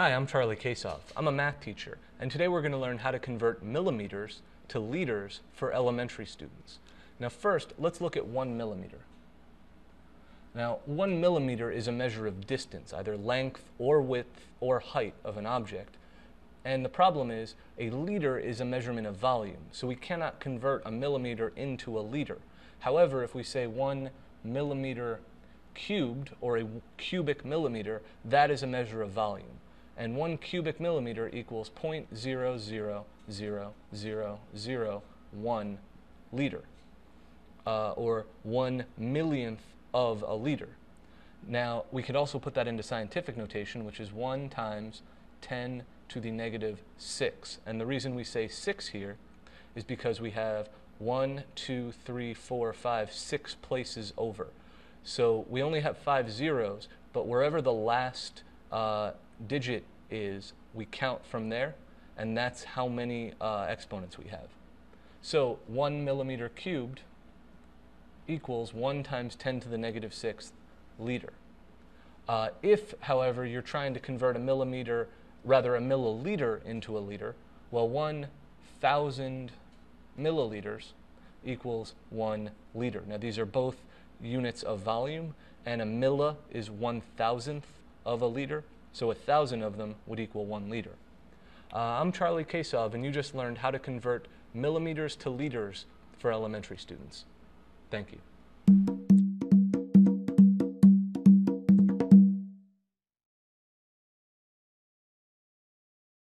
Hi, I'm Charlie Kasov. I'm a math teacher, and today we're going to learn how to convert millimeters to liters for elementary students. Now first, let's look at one millimeter. Now, one millimeter is a measure of distance, either length or width or height of an object. And the problem is, a liter is a measurement of volume, so we cannot convert a millimeter into a liter. However, if we say one millimeter cubed, or a cubic millimeter, that is a measure of volume. And one cubic millimeter equals 0.0000001 liter, uh, or one millionth of a liter. Now, we could also put that into scientific notation, which is 1 times 10 to the negative 6. And the reason we say 6 here is because we have one, two, three, four, five, six places over. So we only have five zeros, but wherever the last uh, digit is, we count from there, and that's how many uh, exponents we have. So 1 millimeter cubed equals 1 times 10 to the negative 6th liter. Uh, if, however, you're trying to convert a millimeter, rather a milliliter into a liter, well, 1,000 milliliters equals 1 liter. Now, these are both units of volume, and a milli is one thousandth of a liter, so a thousand of them would equal one liter. Uh, I'm Charlie Kasov, and you just learned how to convert millimeters to liters for elementary students. Thank you.